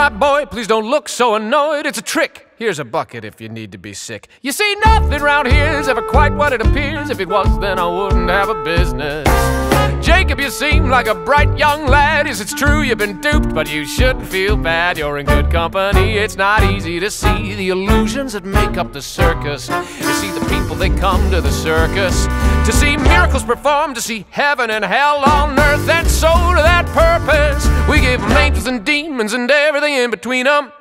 my boy, please don't look so annoyed. It's a trick. Here's a bucket if you need to be sick. You see, nothing round here's ever quite what it appears. If it was, then I wouldn't have a business. Jacob, you seem like a bright young lad. Yes, it's true you've been duped, but you shouldn't feel bad. You're in good company. It's not easy to see the illusions that make up the circus. You see, the people they come to the circus to see miracles performed, to see heaven and hell on earth, and so to that purpose angels and demons and everything in between them.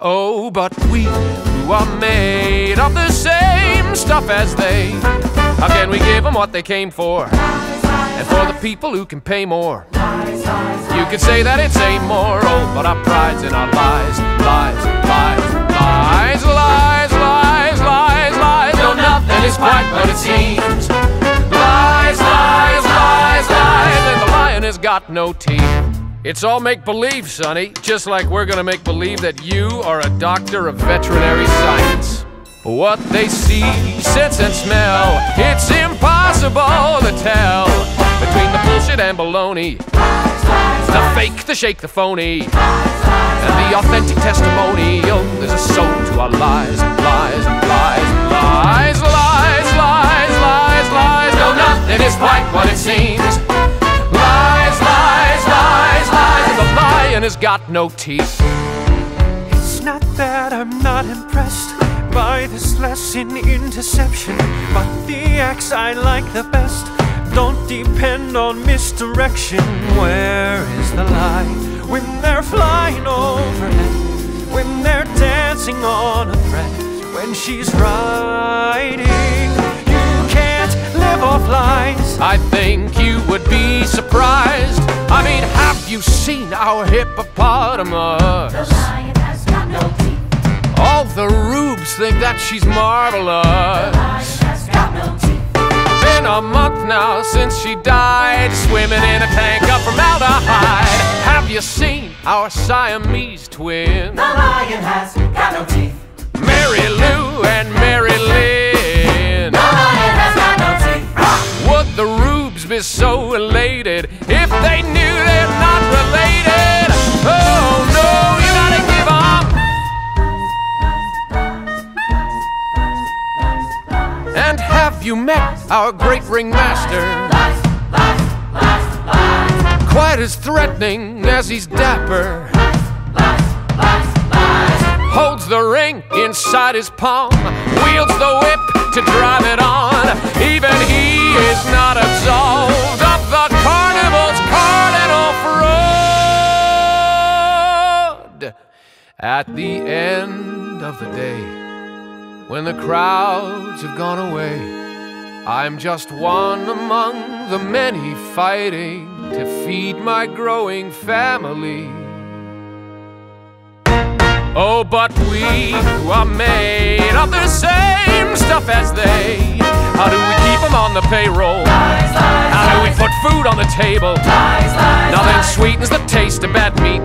Oh, but we who are made of the same stuff as they how can we give them what they came for? And for the people who can pay more. You could say that it's amoral, but our pride's in our lies, lies, lies, lies, lies, lies, lies, lies. No, nothing is quite what it seems. Has got no teeth. It's all make believe, Sonny, just like we're gonna make believe that you are a doctor of veterinary science. What they see, sense, and smell, it's impossible to tell between the bullshit and baloney, the fake, the shake, the phony, and the authentic testimonial. Oh, there's a soul to our lies, lies, lies, lies, lies, lies, lies, lies. No, nothing is quite what it seems. Has got no teeth. It's not that I'm not impressed by this lesson in deception, but the acts I like the best don't depend on misdirection. Where is the lie when they're flying overhead? When they're dancing on a thread? When she's riding, you can't live off lies. I think you would be surprised. Have you seen our hippopotamus? The lion has got no teeth. All the rubes think that she's marvelous. The lion has got no teeth. Been a month now since she died, swimming in a tank of formaldehyde. Have you seen our Siamese twin? The lion has got no teeth. Mary Lou and Mary Lynn. The lion has got no teeth. Would the rubes be so elated if they knew have you met our great ringmaster? Quite as threatening as he's dapper. Holds the ring inside his palm, wields the whip to drive it on. Even he is not absolved of the carnival's cardinal fraud. At the end of the day, when the crowds have gone away, I'm just one among the many fighting to feed my growing family. Oh, but we who are made of the same stuff as they. How do we keep them on the payroll? Lies, lies, How do we put food on the table? Lies, lies, Nothing lies. sweetens the taste of bad meat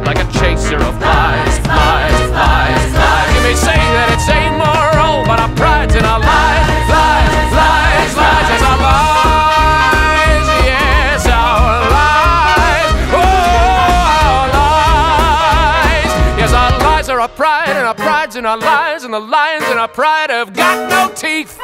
our pride, and our pride's in our lies, and the lions in our pride have got no teeth.